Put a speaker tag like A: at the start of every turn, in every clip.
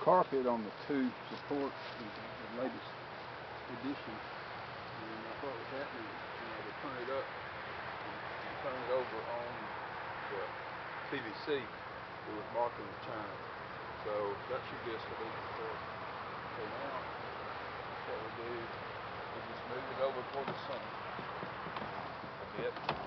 A: carpet on the two supports is the latest addition. And uh, what was happening, you know, they turn it up and, and turn it over on the PVC. It was marking the china. So that should be a solution for us. So now, what we do, we just move it over toward the sun a bit.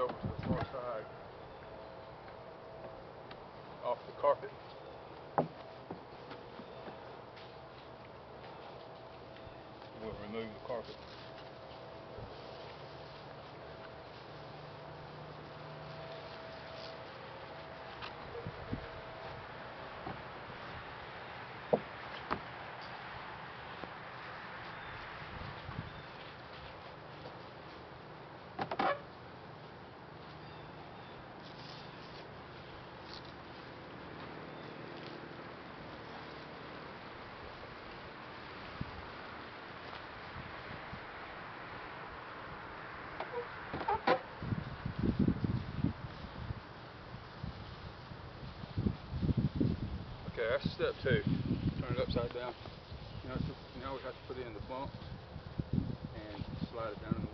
A: It over to the far side off the carpet. We'll remove the carpet. Okay, that's step two. Turn it upside down. Now, it's- now we have to put it in the bump and slide it down